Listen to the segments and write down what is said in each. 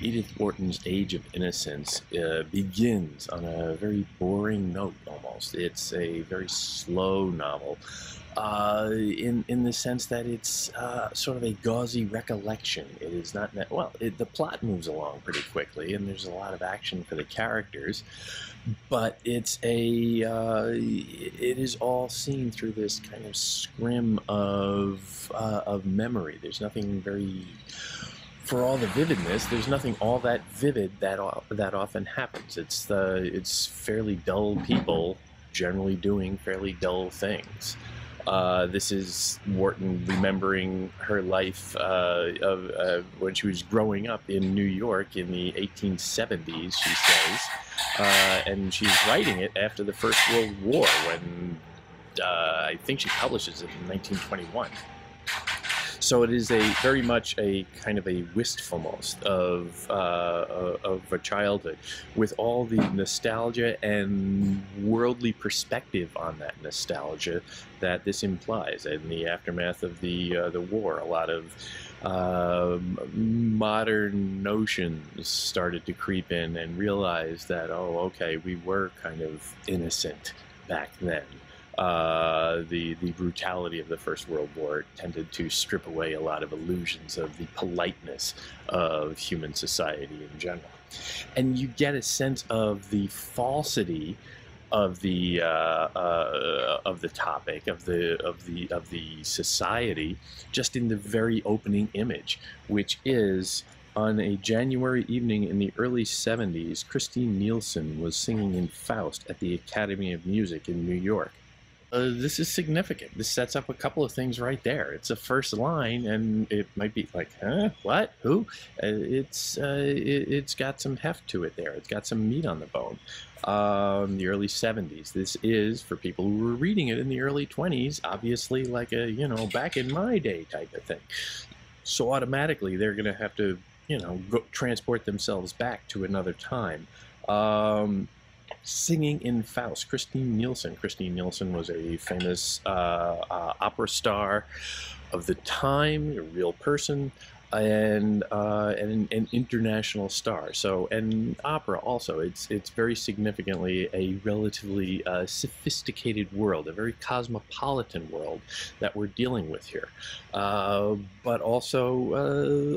Edith Wharton's Age of Innocence uh, begins on a very boring note almost. It's a very slow novel uh, in, in the sense that it's uh, sort of a gauzy recollection. It is not, that, well, it, the plot moves along pretty quickly and there's a lot of action for the characters, but it's a, uh, it is all seen through this kind of scrim of, uh, of memory. There's nothing very for all the vividness, there's nothing all that vivid that that often happens. It's the it's fairly dull people generally doing fairly dull things. Uh, this is Wharton remembering her life uh, of uh, when she was growing up in New York in the 1870s, she says, uh, and she's writing it after the First World War when uh, I think she publishes it in 1921. So it is a very much a kind of a wistfulness of uh, of a childhood, with all the nostalgia and worldly perspective on that nostalgia that this implies. In the aftermath of the uh, the war, a lot of uh, modern notions started to creep in and realize that oh, okay, we were kind of innocent back then uh, the the brutality of the First World War tended to strip away a lot of illusions of the politeness of human society in general, and you get a sense of the falsity of the uh, uh, of the topic of the of the of the society just in the very opening image, which is on a January evening in the early 70s, Christine Nilsson was singing in Faust at the Academy of Music in New York uh, this is significant. This sets up a couple of things right there. It's a first line, and it might be like, huh, what, who? Uh, it's uh, it, has got some heft to it there. It's got some meat on the bone. Um, the early 70s. This is for people who were reading it in the early 20s. Obviously, like a you know back in my day type of thing. So automatically, they're going to have to you know go, transport themselves back to another time. Um, singing in Faust. Christine Nilsson. Christine Nilsson was a famous uh, uh, opera star of the time, a real person, and uh, and an international star. So and opera also. It's it's very significantly a relatively uh, sophisticated world, a very cosmopolitan world that we're dealing with here. Uh, but also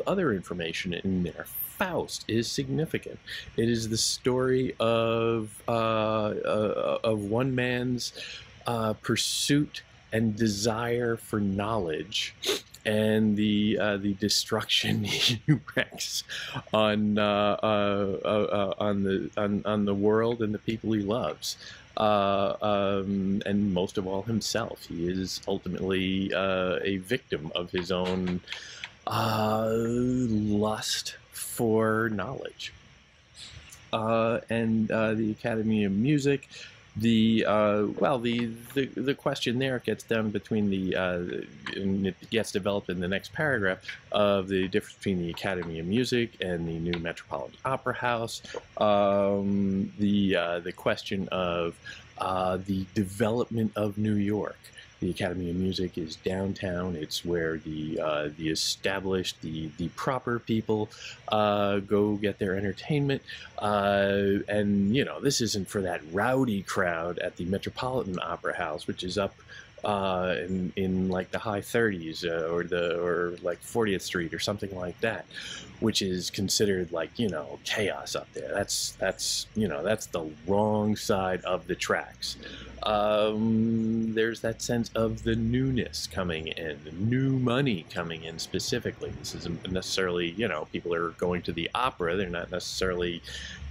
uh, other information in there Faust is significant. It is the story of uh, uh, of one man's pursuit and desire for knowledge, and the uh, the destruction he wreaks on uh, uh, on the on, on the world and the people he loves. Um, and most of all himself. He is ultimately a victim of his own lust for knowledge. Uh, and uh, the Academy of Music, the uh, well, the, the the question there gets down between the uh, and it gets developed in the next paragraph of the difference between the Academy of Music and the new Metropolitan Opera House. Um, the uh, the question of uh, the development of New York the Academy of Music is downtown. It's where the uh, the established, the the proper people uh, go get their entertainment. Uh, and you know, this isn't for that rowdy crowd at the Metropolitan Opera House, which is up uh, in in like the high 30s uh, or the or like 40th Street or something like that, which is considered like you know chaos up there. That's that's you know that's the wrong side of the tracks um, there's that sense of the newness coming in, new money coming in specifically. This isn't necessarily, you know, people are going to the opera. They're not necessarily,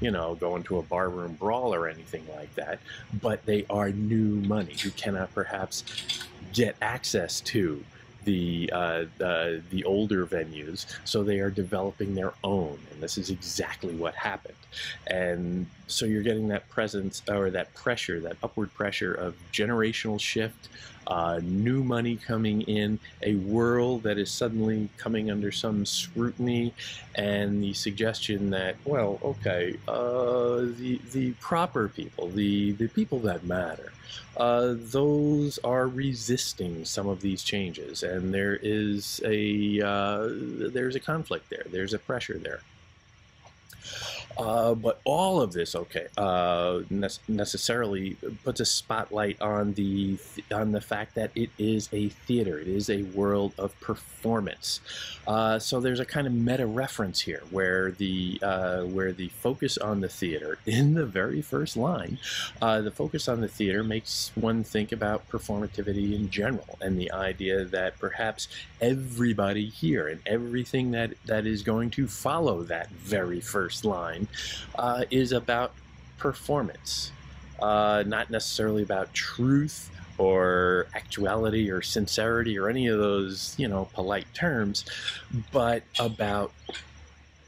you know, going to a barroom brawl or anything like that, but they are new money who cannot perhaps get access to the uh, the, the older venues, so they are developing their own, and this is exactly what happened. And so you're getting that presence or that pressure, that upward pressure of generational shift, uh, new money coming in, a world that is suddenly coming under some scrutiny, and the suggestion that, well, okay, uh, the the proper people, the the people that matter, uh, those are resisting some of these changes, and there is a uh, there's a conflict there. There's a pressure there. Uh, but all of this, okay, uh, ne- necessarily puts a spotlight on the on the fact that it is a theater. It is a world of performance. Uh, so there's a kind of meta reference here, where the uh, where the focus on the theater in the very first line, uh, the focus on the theater makes one think about performativity in general, and the idea that perhaps everybody here and everything that that is going to follow that very first line uh, is about performance, uh, not necessarily about truth or actuality or sincerity or any of those, you know, polite terms, but about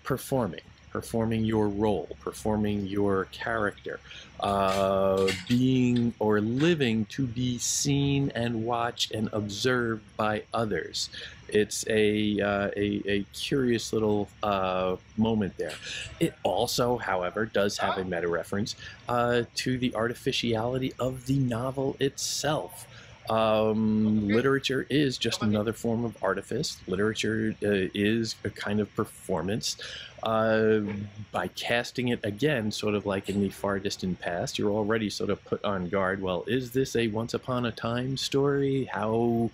performing performing your role, performing your character, uh, being or living to be seen and watched and observed by others. It's a, uh, a, a, curious little uh, moment there. It also, however, does have a meta reference uh, to the artificiality of the novel itself. Um, literature is just another form of artifice. Literature uh, is a kind of performance. Uh, by casting it again, sort of like in the far distant past, you're already sort of put on guard. Well, is this a once upon a time story? How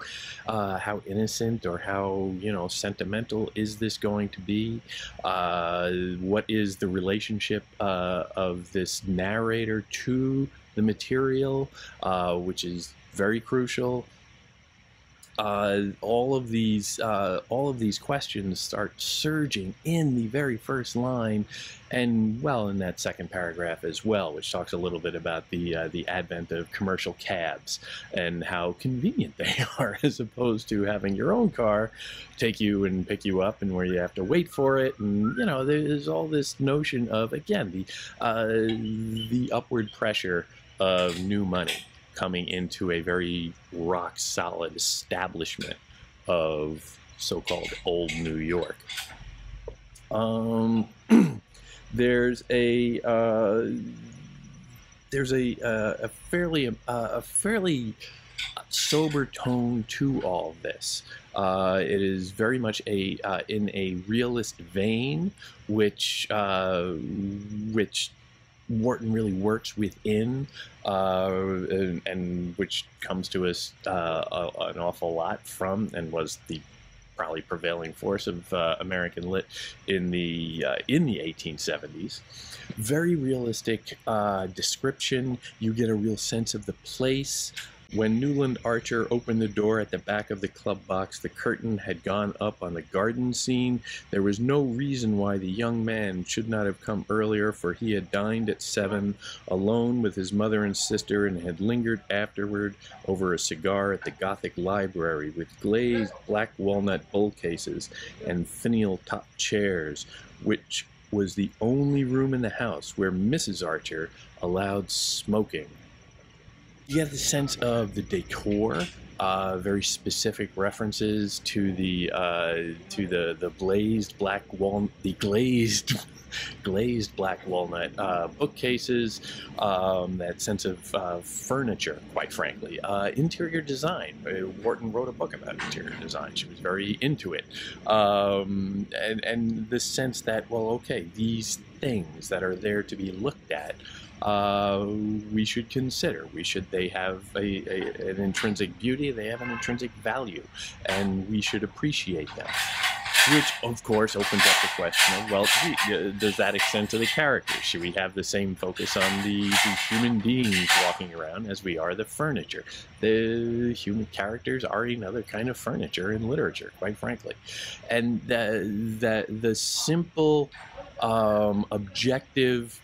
uh, how innocent or how you know sentimental is this going to be? Uh, what is the relationship uh, of this narrator to the material, uh, which is very crucial. Uh, all of these uh, all of these questions start surging in the very first line, and well, in that second paragraph as well, which talks a little bit about the uh, the advent of commercial cabs and how convenient they are, as opposed to having your own car take you and pick you up, and where you have to wait for it, and you know, there's all this notion of again the uh, the upward pressure of new money coming into a very rock solid establishment of so-called old New York. Um, there's a uh, there's a, uh, a fairly uh, a fairly sober tone to all this. Uh, it is very much a in a realist vein, which which Wharton really works within, uh, and, and, which comes to us uh, a, an awful lot from, and was the probably prevailing force of uh, American lit in the uh, in the 1870s. Very realistic uh, description. You get a real sense of the place. When Newland Archer opened the door at the back of the club box, the curtain had gone up on the garden scene. There was no reason why the young man should not have come earlier, for he had dined at seven, alone with his mother and sister, and had lingered afterward over a cigar at the Gothic library, with glazed black walnut bookcases and finial top chairs, which was the only room in the house where Mrs. Archer allowed smoking. You get the sense of the decor, uh, very specific references to the uh, to the the blazed black wall, the glazed glazed black walnut uh, bookcases, um, that sense of uh, furniture, quite frankly. Uh, interior design. Uh, Wharton wrote a book about interior design. She was very into it. Um, and, and the sense that, well, okay, these things that are there to be looked at uh, we should consider. We should. They have a, a, an intrinsic beauty. They have an intrinsic value, and we should appreciate them. Which, of course, opens up the question of, well, uh, does that extend to the characters? Should we have the same focus on the, the human beings walking around as we are the furniture? The human characters are another kind of furniture in literature, quite frankly. And the, the, the simple, um, objective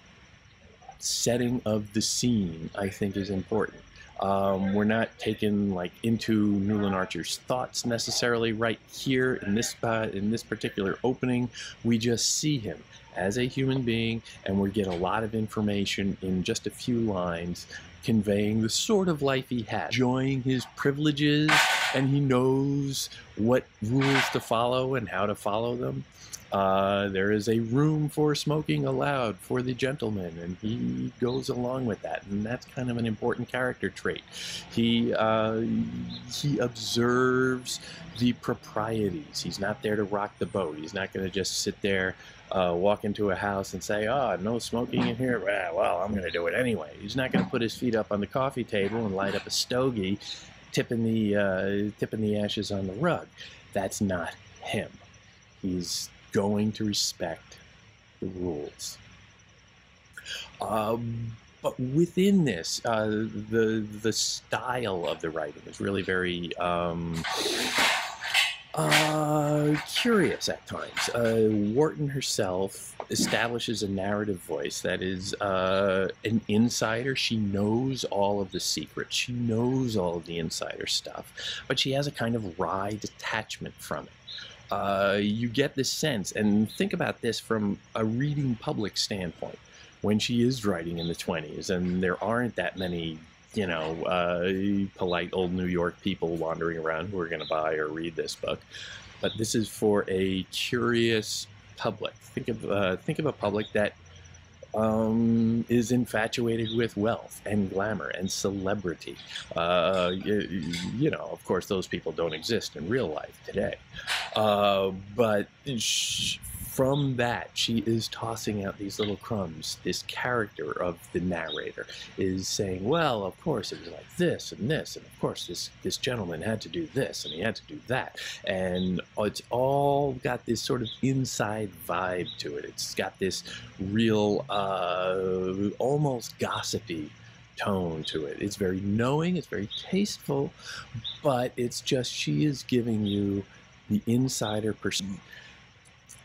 setting of the scene, I think, is important. Um, we're not taken like into Newland Archer's thoughts necessarily right here in this spot, in this particular opening. We just see him as a human being, and we get a lot of information in just a few lines conveying the sort of life he had, enjoying his privileges, and he knows what rules to follow and how to follow them. Uh, there is a room for smoking allowed for the gentleman, and he goes along with that, and that's kind of an important character trait. He uh, he observes the proprieties. He's not there to rock the boat. He's not going to just sit there, uh, walk into a house and say, "Oh, no smoking in here." Well, I'm going to do it anyway. He's not going to put his feet up on the coffee table and light up a stogie, tipping the uh, tipping the ashes on the rug. That's not him. He's going to respect the rules. Um, but within this, uh, the the style of the writing is really very um, uh, curious at times. Uh, Wharton herself establishes a narrative voice that is uh, an insider. She knows all of the secrets. She knows all of the insider stuff, but she has a kind of wry detachment from it. Uh, you get this sense, and think about this from a reading public standpoint. When she is writing in the 20s, and there aren't that many you know, uh, polite old New York people wandering around who are going to buy or read this book. But this is for a curious public. Think of uh, think of a public that um, is infatuated with wealth and glamour and celebrity. Uh, you, you, know, of course, those people don't exist in real life today. Uh, but from that, she is tossing out these little crumbs. This character of the narrator is saying, well, of course it was like this and this, and of course this, this gentleman had to do this and he had to do that. And it's all got this sort of inside vibe to it. It's got this real, uh, almost gossipy tone to it. It's very knowing, it's very tasteful, but it's just she is giving you the insider perspective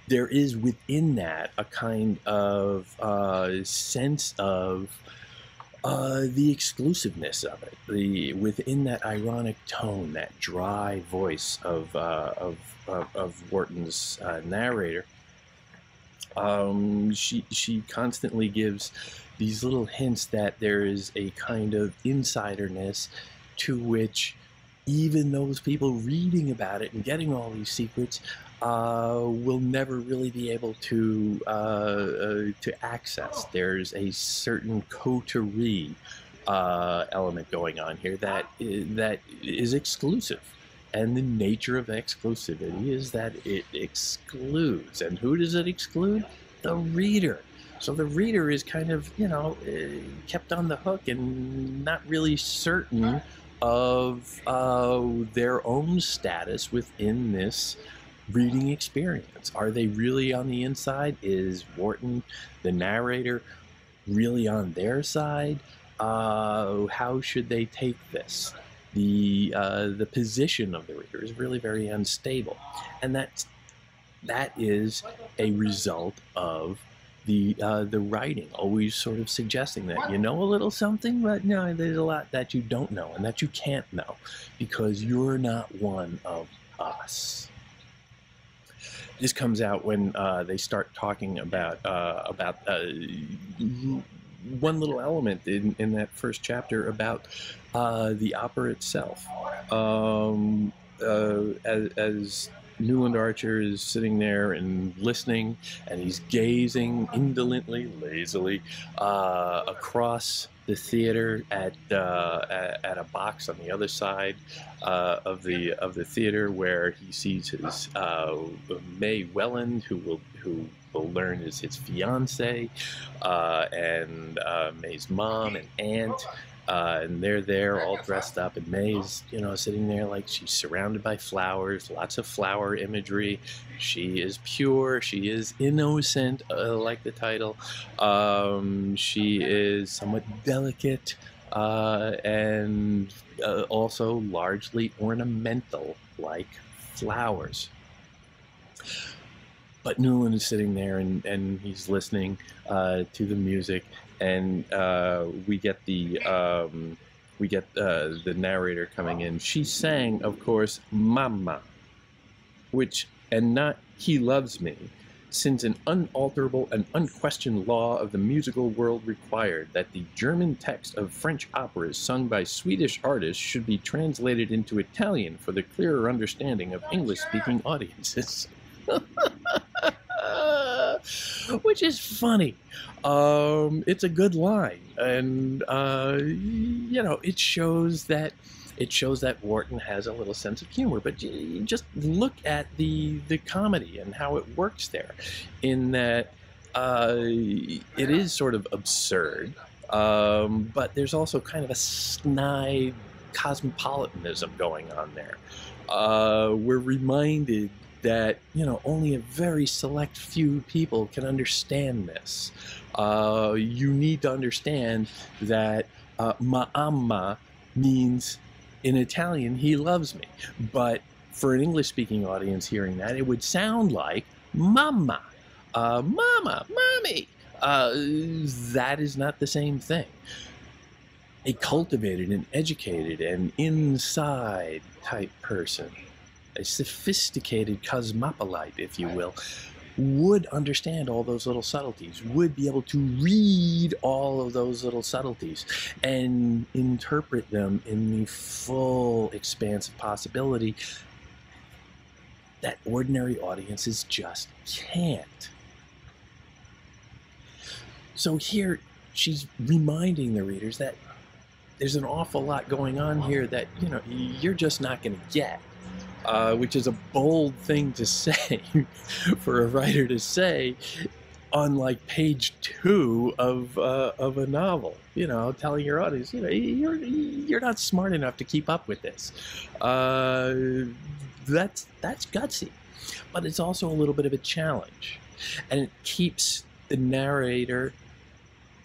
there is within that a kind of uh, sense of uh, the exclusiveness of it, the within that ironic tone, that dry voice of uh, of, of, of, Wharton's uh, narrator. Um, she she constantly gives these little hints that there is a kind of insiderness to which even those people reading about it and getting all these secrets uh, will never really be able to uh, uh, to access. There's a certain coterie uh, element going on here that that is exclusive, and the nature of exclusivity is that it excludes. And who does it exclude? The reader. So the reader is kind of you know uh, kept on the hook and not really certain of uh, their own status within this reading experience. Are they really on the inside? Is Wharton, the narrator, really on their side? Uh, how should they take this? The uh, the position of the reader is really very unstable, and that's that is a result of the uh, the writing, always sort of suggesting that you know a little something, but no, there's a lot that you don't know and that you can't know because you're not one of us this comes out when uh, they start talking about uh, about uh, one little element in, in that first chapter about uh, the opera itself. Um, uh, as, as Newland Archer is sitting there and listening, and he's gazing indolently, lazily across the theater at, uh, at, a box on the other side uh, of the of the theater where he sees his uh, May Welland, who will who will learn is his fiance, uh, and uh, May's mom and aunt. Uh, and they're there all dressed up, and May's, you know, sitting there like she's surrounded by flowers, lots of flower imagery. She is pure, she is innocent, uh, like the title. Um, she is somewhat delicate uh, and uh, also largely ornamental, like flowers. But Newland is sitting there and, and he's listening uh, to the music and uh, we get the um, we get uh, the narrator coming in. She sang, of course, "M'ama," which and not "He loves me." Since an unalterable and unquestioned law of the musical world required that the German text of French operas sung by Swedish artists should be translated into Italian for the clearer understanding of English speaking audiences. which is funny. Um, it's a good line, and uh, you know, it shows that it shows that Wharton has a little sense of humor. But just look at the the comedy and how it works there, in that uh, it is sort of absurd, um, but there's also kind of a snide cosmopolitanism going on there. Uh, we're reminded that you know only a very select few people can understand this. Uh, you need to understand that uh, m'ama means in Italian he loves me, but for an English-speaking audience hearing that, it would sound like mama, uh, mama, mommy. Uh, that is not the same thing. A cultivated and educated and inside type person a sophisticated cosmopolite, if you will, would understand all those little subtleties, would be able to read all of those little subtleties and interpret them in the full expanse of possibility that ordinary audiences just can't. So here she's reminding the readers that there's an awful lot going on here that you know you're just not going to get uh, which is a bold thing to say for a writer to say on like page two of uh, of a novel. You know, telling your audience, you know, you're you're not smart enough to keep up with this. Uh, that's that's gutsy, but it's also a little bit of a challenge, and it keeps the narrator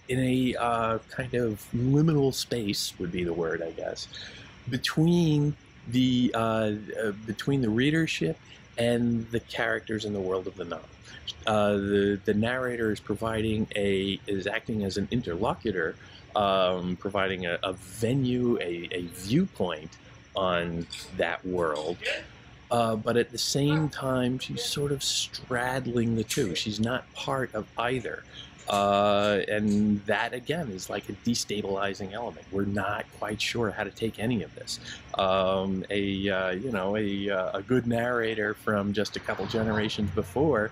in a uh, kind of liminal space would be the word, I guess, between the uh, uh, between the readership and the characters in the world of the novel. Uh, the the narrator is providing a is acting as an interlocutor, um, providing a, a venue, a, a viewpoint on that world. Uh, but at the same time, she's sort of straddling the two. She's not part of either. Uh, and that again is like a destabilizing element. We're not quite sure how to take any of this. Um, a uh, you know a, uh, a good narrator from just a couple generations before,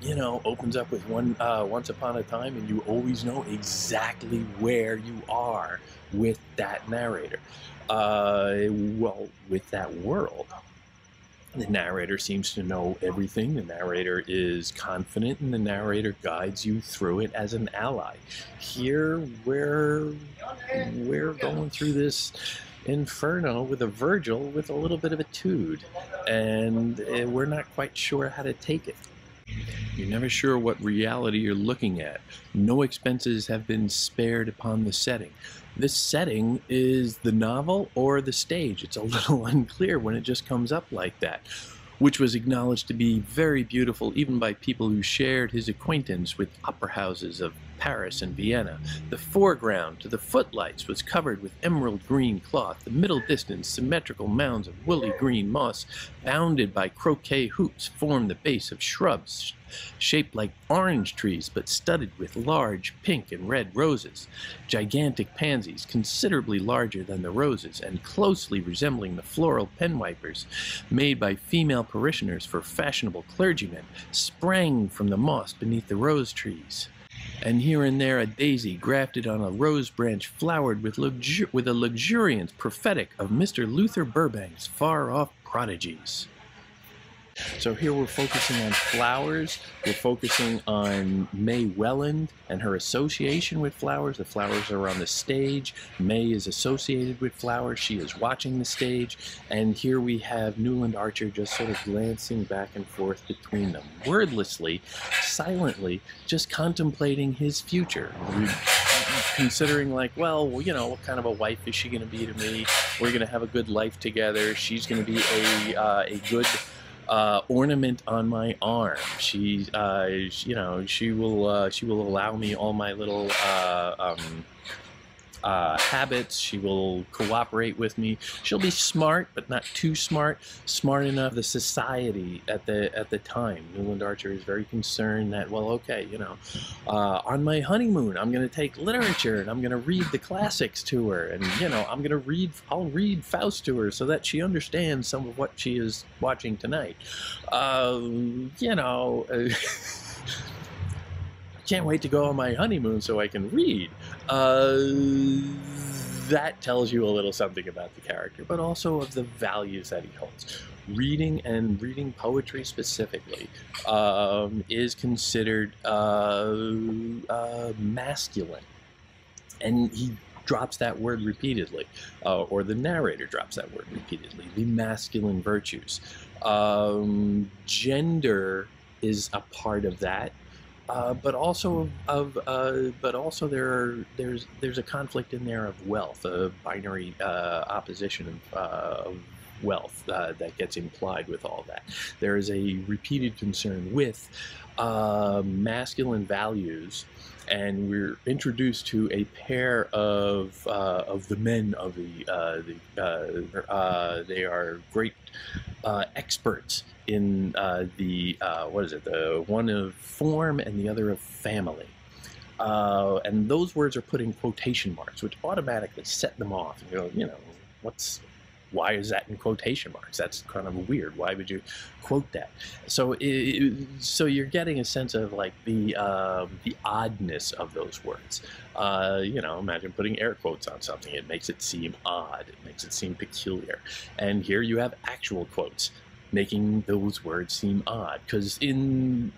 you know, opens up with one uh, once upon a time, and you always know exactly where you are with that narrator. Uh, well, with that world. The narrator seems to know everything. The narrator is confident, and the narrator guides you through it as an ally. Here, we're we're going through this inferno with a Virgil with a little bit of a tude, and eh, we're not quite sure how to take it. You're never sure what reality you're looking at. No expenses have been spared upon the setting. This setting is the novel or the stage. It's a little unclear when it just comes up like that, which was acknowledged to be very beautiful even by people who shared his acquaintance with opera houses of Paris and Vienna. The foreground to the footlights was covered with emerald green cloth, the middle distance symmetrical mounds of woolly green moss, bounded by croquet hoops, formed the base of shrubs shaped like orange trees but studded with large pink and red roses, gigantic pansies considerably larger than the roses and closely resembling the floral penwipers made by female parishioners for fashionable clergymen, sprang from the moss beneath the rose trees and here and there a daisy grafted on a rose branch flowered with, luxur- with a luxuriance prophetic of Mr. Luther Burbank's far off prodigies. So here we're focusing on flowers. We're focusing on May Welland and her association with flowers. The flowers are on the stage. May is associated with flowers. She is watching the stage. And here we have Newland Archer just sort of glancing back and forth between them, wordlessly, silently, just contemplating his future considering like well you know what kind of a wife is she going to be to me we're going to have a good life together she's going to be a, uh, a good uh, ornament on my arm. She, uh, you know, she will uh, she will allow me all my little uh, um, uh, habits. She will cooperate with me. She'll be smart, but not too smart. Smart enough. The society at the at the time, Newland Archer is very concerned that well, okay, you know, uh, on my honeymoon, I'm going to take literature and I'm going to read the classics to her, and you know, I'm going to read. I'll read Faust to her so that she understands some of what she is watching tonight. Uh, you know. I can't wait to go on my honeymoon so I can read. Uh, that tells you a little something about the character, but also of the values that he holds. Reading and reading poetry specifically um, is considered uh, uh, masculine. And he drops that word repeatedly, uh, or the narrator drops that word repeatedly the masculine virtues. Um, gender is a part of that uh, but also of uh, but also there are, there's there's a conflict in there of wealth, a binary uh, opposition of, uh, of wealth uh, that gets implied with all that. There is a repeated concern with masculine values and we're introduced to a pair of of the men of the the uh, they are great experts in uh, the uh, what is it? The one of form and the other of family. Uh, and those words are put in quotation marks, which automatically set them off. And go, you know, what's why is that in quotation marks? That's kind of weird. Why would you quote that? So, it, so you're getting a sense of like the um, the oddness of those words. Uh, you know, imagine putting air quotes on something. It makes it seem odd. It makes it seem peculiar. And here you have actual quotes making those words seem odd because in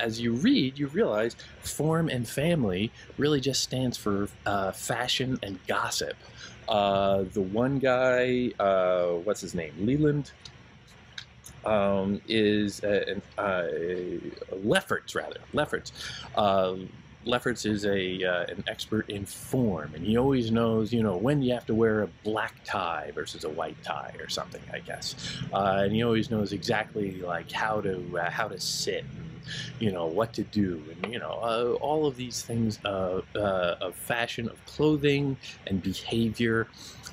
as you read you realize form and family really just stands for uh, fashion and gossip uh, the one guy uh, what's his name leland um, is uh, Lefferts rather Lefferts uh, Lefferts is a uh, an expert in form, and he always knows, you know, when you have to wear a black tie versus a white tie or something, I guess. Uh, and he always knows exactly like how to uh, how to sit, you know, what to do, and you know, uh, all of these things uh, of fashion, of clothing and behavior,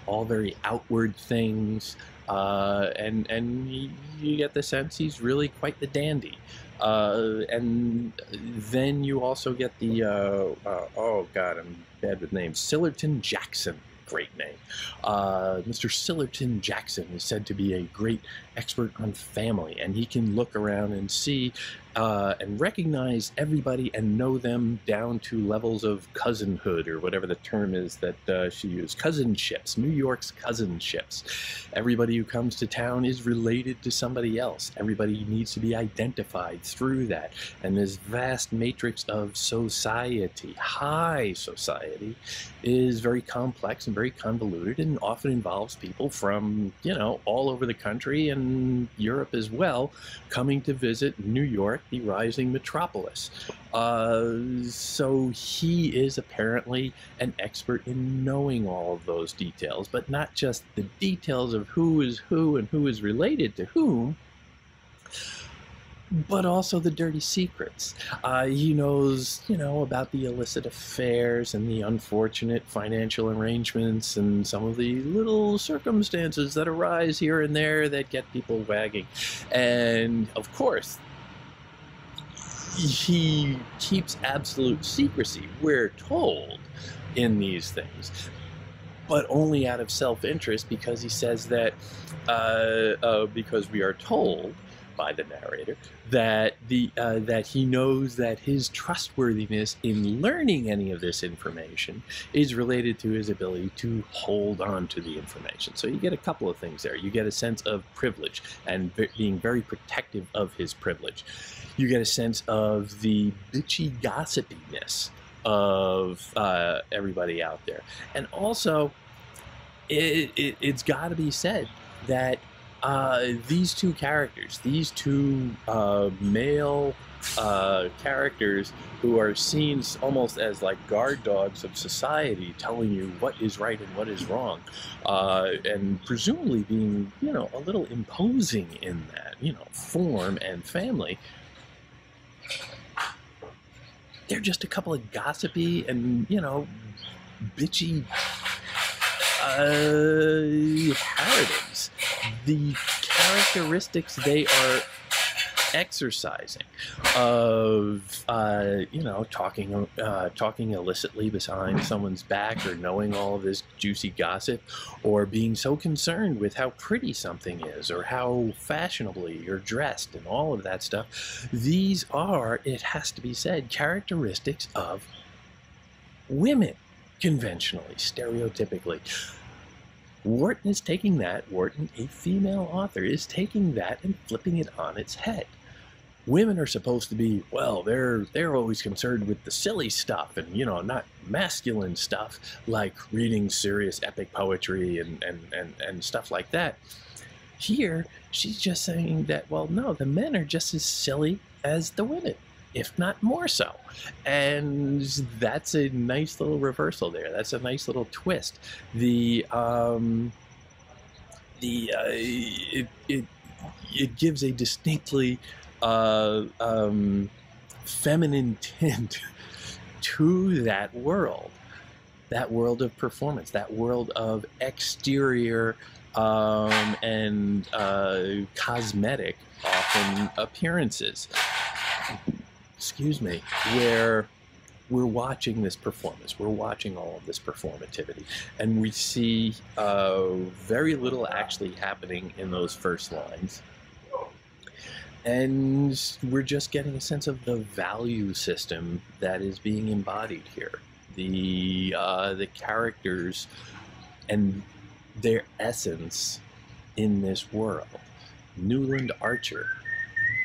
all very outward things. Uh, and and you get the sense he's really quite the dandy. Uh, and then you also get the, uh, uh, oh God, I'm bad with names, Sillerton Jackson great name. Uh, Mr. Sillerton Jackson is said to be a great expert on family, and he can look around and see uh, and recognize everybody and know them down to levels of cousinhood or whatever the term is that uh, she used. Cousinships, New York's cousinships. Everybody who comes to town is related to somebody else. Everybody needs to be identified through that. And this vast matrix of society, high society, is very complex and very convoluted and often involves people from, you know, all over the country and Europe as well coming to visit New York the rising metropolis. Uh, so he is apparently an expert in knowing all of those details, but not just the details of who is who and who is related to whom, but also the dirty secrets. Uh, he knows, you know, about the illicit affairs and the unfortunate financial arrangements and some of the little circumstances that arise here and there that get people wagging. And of course, he keeps absolute secrecy, we're told, in these things, but only out of self interest because he says that, uh, uh, because we are told by the narrator that the uh, that he knows that his trustworthiness in learning any of this information is related to his ability to hold on to the information. So you get a couple of things there. You get a sense of privilege and being very protective of his privilege. You get a sense of the bitchy gossipiness of uh, everybody out there, and also it, it, it's got to be said that uh, these two characters, these two uh, male uh, characters who are seen almost as like guard dogs of society, telling you what is right and what is wrong, uh, and presumably being, you know, a little imposing in that, you know, form and family. They're just a couple of gossipy and, you know, bitchy uh, harridans, the characteristics they are exercising of uh, you know talking uh, talking illicitly behind someone's back or knowing all of this juicy gossip or being so concerned with how pretty something is or how fashionably you're dressed and all of that stuff. These are it has to be said characteristics of women conventionally stereotypically. Wharton is taking that, Wharton, a female author, is taking that and flipping it on its head. Women are supposed to be well they're they're always concerned with the silly stuff and you know not masculine stuff like reading serious epic poetry and and and, and stuff like that. Here she's just saying that well no the men are just as silly as the women if not more so. And that's a nice little reversal there. That's a nice little twist. The um the uh, it, it it gives a distinctly uh, um, feminine tint to that world, that world of performance, that world of exterior um, and uh, cosmetic, often appearances. Excuse me, where we're watching this performance, we're watching all of this performativity, and we see uh, very little actually happening in those first lines. And we're just getting a sense of the value system that is being embodied here. The uh, the characters and their essence in this world. Newland archer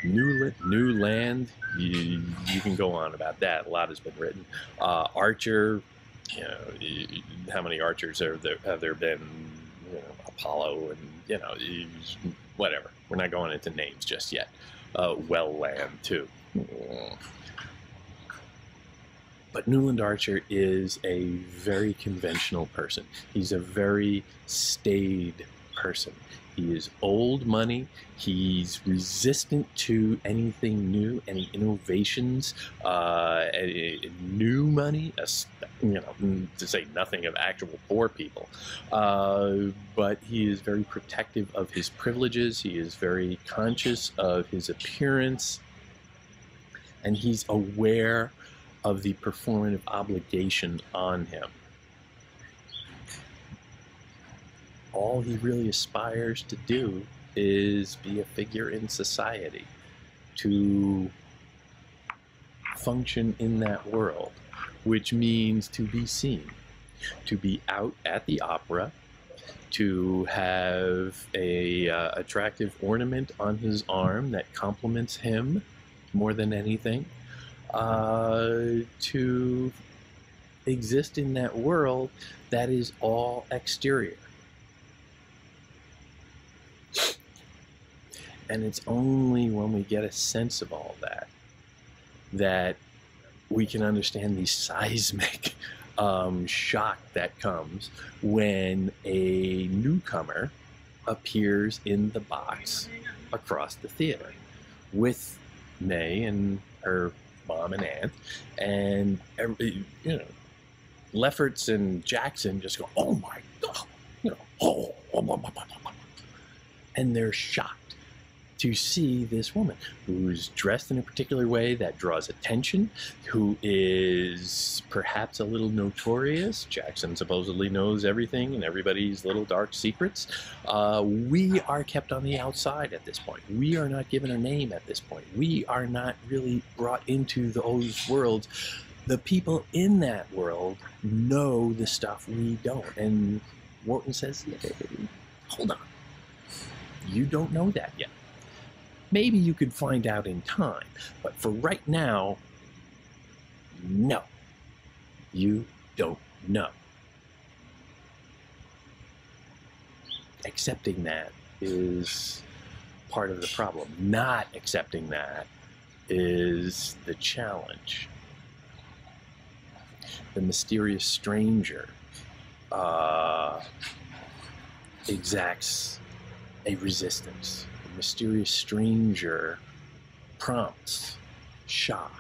Newland, new land you, you can go on about that a lot has been written uh, archer you know how many archers have there, have there been you know, apollo and you know whatever we're not going into names just yet uh, Welland too. But Newland Archer is a very conventional person. He's a very staid person. He is old money. He's resistant to anything new, any innovations, uh, new money, you know, to say nothing of actual poor people. Uh, but he is very protective of his privileges. He is very conscious of his appearance. And he's aware of the performative obligation on him. All he really aspires to do is be a figure in society, to function in that world, which means to be seen, to be out at the opera, to have a uh, attractive ornament on his arm that complements him more than anything, uh, to exist in that world that is all exterior. And it's only when we get a sense of all that that we can understand the seismic um, shock that comes when a newcomer appears in the box across the theater with May and her mom and aunt, and every, you know, Lefferts and Jackson just go, "Oh my god," you know, oh, oh, oh, and they're shocked to see this woman who's dressed in a particular way that draws attention, who is perhaps a little notorious. Jackson supposedly knows everything and everybody's little dark secrets. Uh, we are kept on the outside at this point. We are not given a name at this point. We are not really brought into those worlds. The people in that world know the stuff we don't. And Wharton says, hey, hold on. You don't know that yet. Maybe you could find out in time, but for right now, no. You don't know. Accepting that is part of the problem. Not accepting that is the challenge. The mysterious stranger uh, exacts a resistance mysterious stranger prompts shock.